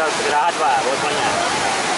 का ग्राहट बा बहुत बढ़िया